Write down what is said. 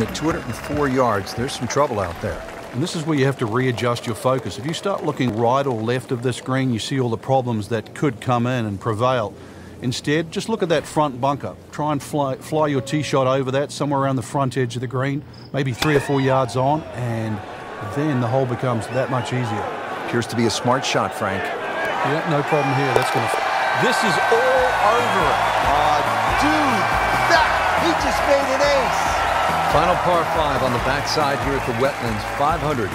At 204 yards, there's some trouble out there. And this is where you have to readjust your focus. If you start looking right or left of this green, you see all the problems that could come in and prevail. Instead, just look at that front bunker. Try and fly, fly your tee shot over that, somewhere around the front edge of the green, maybe three or four yards on, and then the hole becomes that much easier. Appears to be a smart shot, Frank. Yeah, no problem here. That's going to. This is all over. Uh, dude, that, he just made an ace. Final par five on the backside here at the Wetlands, 500.